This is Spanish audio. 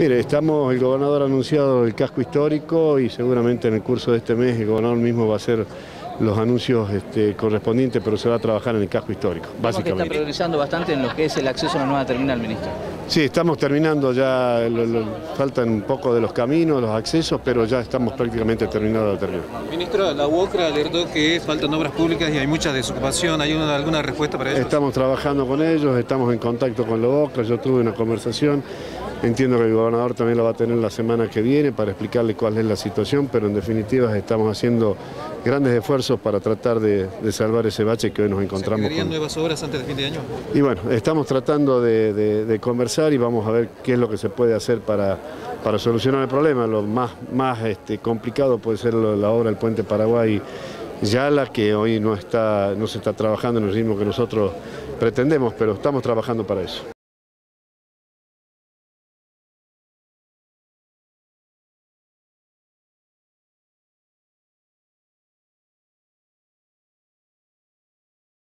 Mire, estamos, el gobernador ha anunciado el casco histórico y seguramente en el curso de este mes el gobernador mismo va a hacer los anuncios este, correspondientes, pero se va a trabajar en el casco histórico, básicamente. Que está progresando bastante en lo que es el acceso a la nueva terminal, ministro. Sí, estamos terminando ya, faltan un poco de los caminos, los accesos, pero ya estamos prácticamente terminados la terminal. Ministro, la UOCRA alertó que faltan obras públicas y hay mucha desocupación. ¿Hay alguna respuesta para eso? Estamos trabajando con ellos, estamos en contacto con la UOCRA, yo tuve una conversación Entiendo que el gobernador también la va a tener la semana que viene para explicarle cuál es la situación, pero en definitiva estamos haciendo grandes esfuerzos para tratar de, salvar ese bache que hoy nos encontramos. ¿Se nuevas obras antes del fin de año? Y bueno, estamos tratando de, conversar y vamos a ver qué es lo que se puede hacer para, para solucionar el problema. Lo más, más este, complicado puede ser la obra del puente Paraguay ya la que hoy no, está, no se está trabajando en el ritmo que nosotros pretendemos, pero estamos trabajando para eso.